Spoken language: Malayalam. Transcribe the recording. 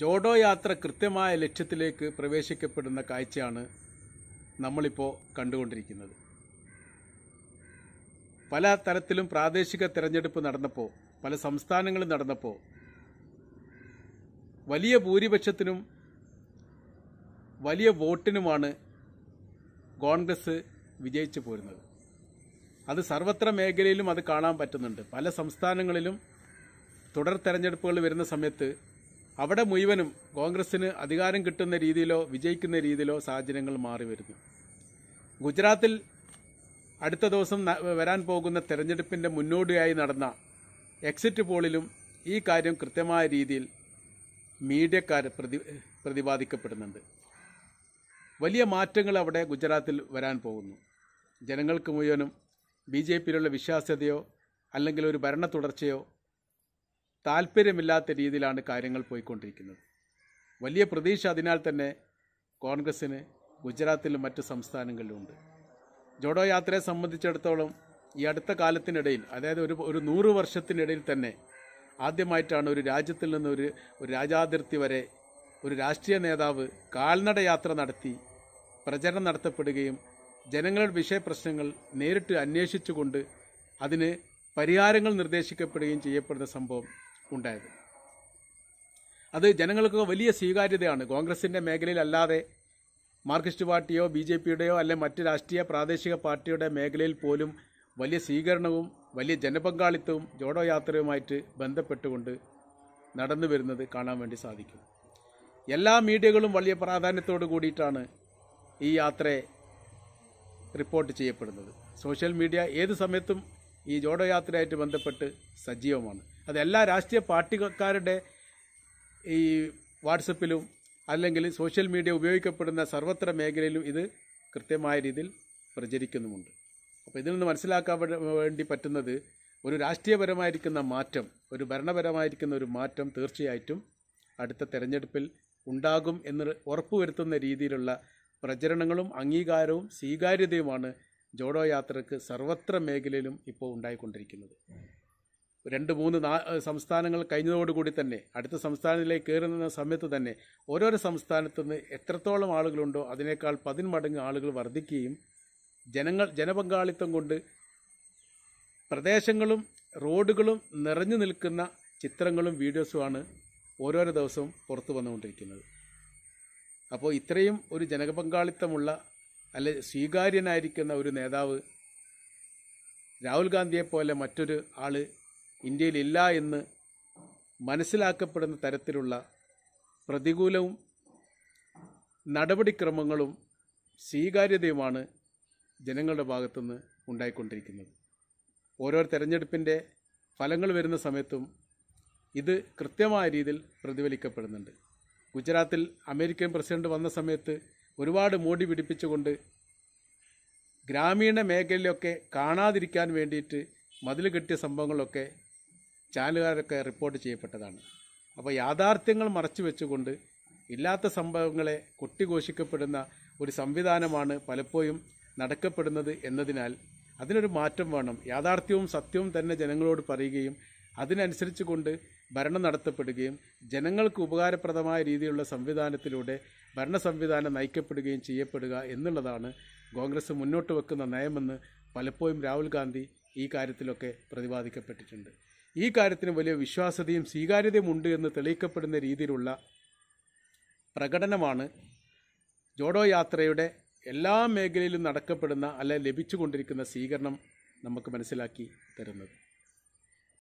ജോഡോ യാത്ര കൃത്യമായ ലക്ഷ്യത്തിലേക്ക് പ്രവേശിക്കപ്പെടുന്ന കാഴ്ചയാണ് നമ്മളിപ്പോൾ കണ്ടുകൊണ്ടിരിക്കുന്നത്. പല തരത്തിലും പ്രാദേശിക തെരഞ്ഞെടുപ്പ് നടന്നപ്പോൾ പല സംസ്ഥാനങ്ങളും നടന്നപ്പോൾ വലിയ ഭൂരിപക്ഷത്തിനും വലിയ വോട്ടിനുമാണ് കോൺഗ്രസ് വിജയിച്ചു പോരുന്നത്. അത് സർവത്ര മേഖലയിലും അത് കാണാൻ പറ്റുന്നുണ്ട്. പല സംസ്ഥാനങ്ങളിലും തുടർ തെരഞ്ഞെടുപ്പുകൾ വരുന്ന സമയത്ത് അവിടെ മുഴുവനും കോൺഗ്രസിന് അധികാരം കിട്ടുന്ന രീതിയിലോ വിജയിക്കുന്ന രീതിയിലോ സാഹചര്യങ്ങൾ മാറി വരുന്നു. ഗുജറാത്തിൽ അടുത്ത ദിവസം വരാൻ പോകുന്ന തെരഞ്ഞെടുപ്പിന്റെ മുന്നോടിയായി നടന്ന എക്സിറ്റ് പോളിലും ഈ കാര്യം കൃത്യമായ രീതിയിൽ മീഡിയക്കാർ പ്രതി പ്രതിപാദിക്കപ്പെടുന്നുണ്ട്. വലിയ മാറ്റങ്ങൾ അവിടെ ഗുജറാത്തിൽ വരാൻ പോകുന്നു. ജനങ്ങൾക്ക് മുഴുവനും ബി ജെ പിയിലുള്ള വിശ്വാസ്യതയോ അല്ലെങ്കിൽ ഒരു ഭരണ തുടർച്ചയോ താല്പര്യമില്ലാത്ത രീതിയിലാണ് കാര്യങ്ങൾ പോയിക്കൊണ്ടിരിക്കുന്നത്. വലിയ പ്രതീക്ഷ അതിനാൽ തന്നെ കോൺഗ്രസ്സിന് ഗുജറാത്തിലും മറ്റ് സംസ്ഥാനങ്ങളിലുമുണ്ട്. ജോഡോ യാത്രയെ സംബന്ധിച്ചിടത്തോളം ഈ അടുത്ത കാലത്തിനിടയിൽ അതായത് ഒരു ഒരു നൂറ് വർഷത്തിനിടയിൽ തന്നെ ആദ്യമായിട്ടാണ് ഒരു രാജ്യത്തിൽ നിന്ന് ഒരു ഒരു രാജാതിർത്തി വരെ ഒരു രാഷ്ട്രീയ നേതാവ് കാൽനട യാത്ര നടത്തി പ്രചരണം നടത്തപ്പെടുകയും ജനങ്ങളുടെ വിഷയപ്രശ്നങ്ങൾ നേരിട്ട് അന്വേഷിച്ചുകൊണ്ട് അതിന് പരിഹാരങ്ങൾ നിർദ്ദേശിക്കപ്പെടുകയും ചെയ്യപ്പെടുന്ന സംഭവം ഉണ്ടായത്. അത് ജനങ്ങൾക്ക് വലിയ സ്വീകാര്യതയാണ്. കോൺഗ്രസിന്റെ മേഖലയിലല്ലാതെ മാർക്സിസ്റ്റ് പാർട്ടിയോ ബി ജെ പിയുടെയോ അല്ലെ മറ്റ് രാഷ്ട്രീയ പ്രാദേശിക പാർട്ടിയുടെ മേഖലയിൽ പോലും വലിയ സ്വീകരണവും വലിയ ജനപങ്കാളിത്തവും ജോഡോ യാത്രയുമായിട്ട് ബന്ധപ്പെട്ടുകൊണ്ട് നടന്നു വരുന്നത് കാണാൻ വേണ്ടി സാധിക്കും. എല്ലാ മീഡിയകളും വലിയ പ്രാധാന്യത്തോടു കൂടിയിട്ടാണ് ഈ യാത്രയെ റിപ്പോർട്ട് ചെയ്യപ്പെടുന്നത്. സോഷ്യൽ മീഡിയ ഏത് സമയത്തും ഈ ജോഡോ യാത്രയായിട്ട് ബന്ധപ്പെട്ട് സജീവമാണ്. അത് എല്ലാ രാഷ്ട്രീയ പാർട്ടിക്കാരുടെ ഈ വാട്സപ്പിലും അല്ലെങ്കിൽ സോഷ്യൽ മീഡിയ ഉപയോഗിക്കപ്പെടുന്ന സർവത്ര മേഖലയിലും ഇത് കൃത്യമായ രീതിയിൽ പ്രചരിക്കുന്നുമുണ്ട്. അപ്പോൾ ഇതിൽ നിന്ന് മനസ്സിലാക്കാൻ വേണ്ടി പറ്റുന്നത് ഒരു രാഷ്ട്രീയപരമായിരിക്കുന്ന മാറ്റം ഒരു ഭരണപരമായിരിക്കുന്ന ഒരു മാറ്റം തീർച്ചയായിട്ടും അടുത്ത തെരഞ്ഞെടുപ്പിൽ ഉണ്ടാകും എന്ന് ഉറപ്പുവരുത്തുന്ന രീതിയിലുള്ള പ്രചരണങ്ങളും അംഗീകാരവും സ്വീകാര്യതയുമാണ് ജോഡോ യാത്രയ്ക്ക് സർവത്ര മേഖലയിലും ഇപ്പോൾ ഉണ്ടായിക്കൊണ്ടിരിക്കുന്നത്. രണ്ട് മൂന്ന് സംസ്ഥാനങ്ങൾ കഴിഞ്ഞതോടുകൂടി തന്നെ അടുത്ത സംസ്ഥാനത്തിലേക്ക് കയറുന്ന സമയത്ത് തന്നെ ഓരോരോ സംസ്ഥാനത്തു നിന്ന് എത്രത്തോളം ആളുകളുണ്ടോ അതിനേക്കാൾ പതിന്മടങ്ങ് ആളുകൾ വർദ്ധിക്കുകയും ജനങ്ങൾ ജനപങ്കാളിത്തം കൊണ്ട് പ്രദേശങ്ങളും റോഡുകളും നിറഞ്ഞു നിൽക്കുന്ന ചിത്രങ്ങളും വീഡിയോസുമാണ് ഓരോരോ ദിവസവും പുറത്തു വന്നുകൊണ്ടിരിക്കുന്നത്. അപ്പോൾ ഇത്രയും ഒരു ജനപങ്കാളിത്തമുള്ള അല്ലെ സ്വീകാര്യനായിരിക്കുന്ന ഒരു നേതാവ് രാഹുൽ ഗാന്ധിയെപ്പോലെ മറ്റൊരു ആൾ ഇന്ത്യയിലില്ല എന്ന് മനസ്സിലാക്കപ്പെടുന്ന തരത്തിലുള്ള പ്രതികൂലവും നടപടിക്രമങ്ങളും സ്വീകാര്യതയുമാണ് ജനങ്ങളുടെ ഭാഗത്തുനിന്ന് ഉണ്ടായിക്കൊണ്ടിരിക്കുന്നത്. ഓരോ തെരഞ്ഞെടുപ്പിന്റെ ഫലങ്ങൾ വരുന്ന സമയത്തും ഇത് കൃത്യമായ രീതിയിൽ പ്രതിഫലിക്കപ്പെടുന്നുണ്ട്. ഗുജറാത്തിൽ അമേരിക്കൻ പ്രസിഡന്റ് വന്ന സമയത്ത് ഒരുപാട് മോടി പിടിപ്പിച്ചുകൊണ്ട് ഗ്രാമീണ മേഖലയിലൊക്കെ കാണാതിരിക്കാൻ വേണ്ടിയിട്ട് മതിൽ കെട്ടിയ സംഭവങ്ങളൊക്കെ ചാനലുകാരൊക്കെ റിപ്പോർട്ട് ചെയ്യപ്പെട്ടതാണ്. അപ്പോൾ യാഥാർത്ഥ്യങ്ങൾ മറച്ചു വെച്ചുകൊണ്ട് ഇല്ലാത്ത സംഭവങ്ങളെ കൊട്ടിഘോഷിക്കപ്പെടുന്ന ഒരു സംവിധാനമാണ് പലപ്പോഴും നടക്കപ്പെടുന്നത് എന്നതിനാൽ അതിനൊരു മാറ്റം വേണം. യാഥാർത്ഥ്യവും സത്യവും തന്നെ ജനങ്ങളോട് പറയുകയും അതിനനുസരിച്ച് കൊണ്ട് ഭരണം നടത്തപ്പെടുകയും ജനങ്ങൾക്ക് ഉപകാരപ്രദമായ രീതിയിലുള്ള സംവിധാനത്തിലൂടെ ഭരണ സംവിധാനം നയിക്കപ്പെടുകയും ചെയ്യപ്പെടുക എന്നുള്ളതാണ് കോൺഗ്രസ് മുന്നോട്ട് വെക്കുന്ന നയമെന്ന് പലപ്പോഴും രാഹുൽ ഗാന്ധി ഈ കാര്യത്തിലൊക്കെ പ്രതിപാദിക്കപ്പെട്ടിട്ടുണ്ട്. ഈ കാര്യത്തിന് വലിയ വിശ്വാസ്യതയും സ്വീകാര്യതയും ഉണ്ട് എന്ന് തെളിയിക്കപ്പെടുന്ന രീതിയിലുള്ള പ്രകടനമാണ് ജോഡോ യാത്രയുടെ എല്ലാ മേഖലയിലും നടക്കപ്പെടുന്ന അല്ലെ ലഭിച്ചുകൊണ്ടിരിക്കുന്ന സ്വീകരണം നമുക്ക് മനസ്സിലാക്കി തരുന്നത്.